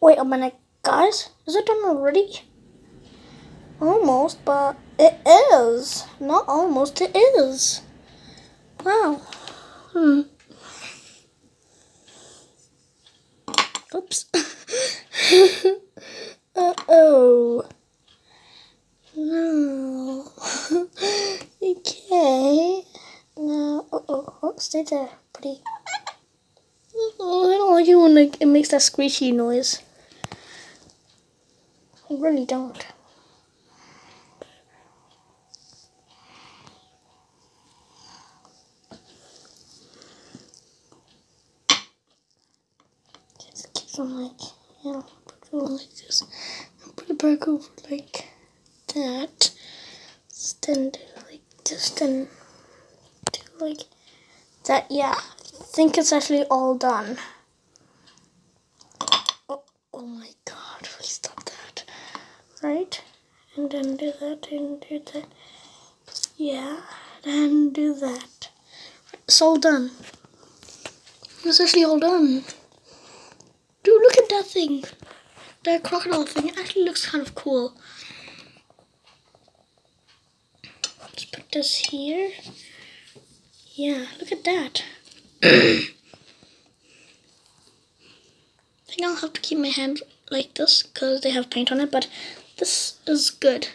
wait a minute. Guys, is it done already? Almost, but it is. Not almost, it is. Wow. Hmm. Oops. Uh-oh. No. okay. Now, uh-oh. Oh, stay there, buddy. Oh, I don't like it when it makes that squishy noise. I really don't. Just keeps on like, you know, put it like this. And put it back over like that. Then do like this, then do like that. Yeah, I think it's actually all done. Oh, oh my god, please stop. Right? And then do that, and do that. Yeah, then do that. It's all done. It's actually all done. Dude, look at that thing. That crocodile thing it actually looks kind of cool. Let's put this here. Yeah, look at that. I think I'll have to keep my hand like this because they have paint on it, but this is good.